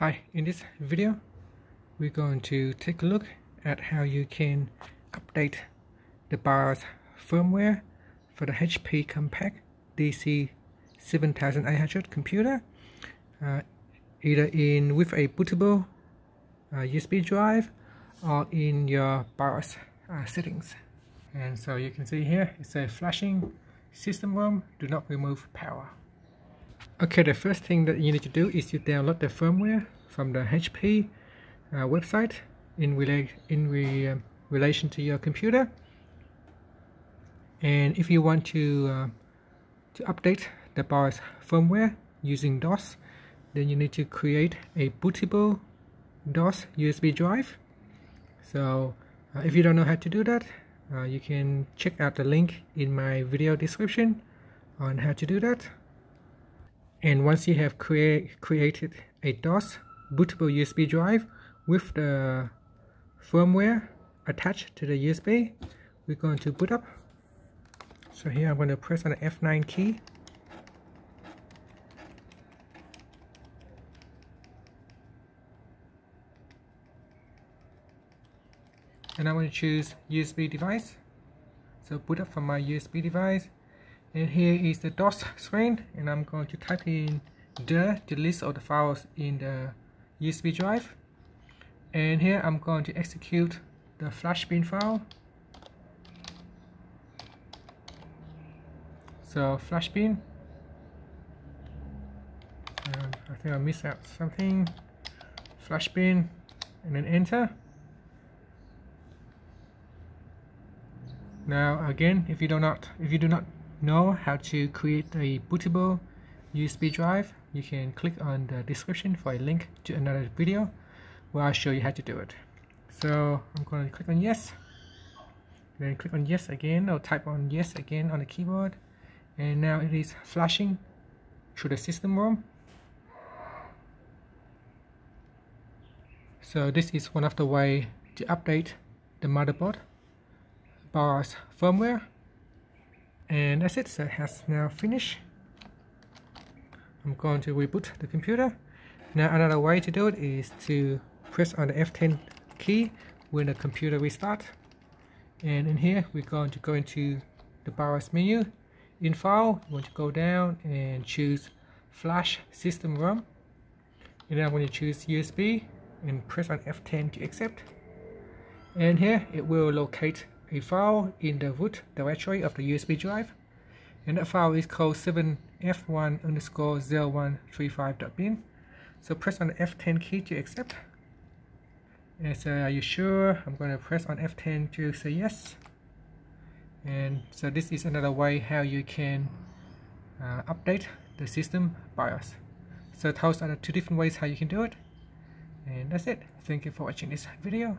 Hi, in this video we're going to take a look at how you can update the BIOS firmware for the HP Compaq DC7800 computer uh, either in with a bootable uh, USB drive or in your BIOS uh, settings. And so you can see here it's a flashing system ROM. Do not remove power Okay, the first thing that you need to do is to download the firmware from the HP uh, website in, rela in re uh, relation to your computer. And if you want to, uh, to update the BIOS firmware using DOS, then you need to create a bootable DOS USB drive. So uh, if you don't know how to do that, uh, you can check out the link in my video description on how to do that and once you have create, created a DOS bootable USB drive with the firmware attached to the USB we're going to boot up. So here I'm going to press on the F9 key. And I'm going to choose USB device. So boot up from my USB device and here is the DOS screen and I'm going to type in the, the list of the files in the USB drive. And here I'm going to execute the flash bin file. So flash bin. Um, I think I missed out something. Flash bin and then enter. Now again if you do not if you do not know how to create a bootable USB drive, you can click on the description for a link to another video where I'll show you how to do it. So I'm going to click on yes, then click on yes again or type on yes again on the keyboard and now it is flashing through the system ROM. So this is one of the way to update the motherboard BIOS firmware and that's it. So it has now finished. I'm going to reboot the computer. Now another way to do it is to press on the F10 key when the computer restart. And in here we're going to go into the BIOS menu. In file you want to go down and choose flash system ROM. And then I'm going to choose USB and press on F10 to accept. And here it will locate a file in the root directory of the USB drive and that file is called 7f1 underscore 0135.bin so press on the F10 key to accept. And say, are you sure? I'm going to press on F10 to say yes. And so this is another way how you can uh, update the system BIOS so those are the two different ways how you can do it. And that's it. Thank you for watching this video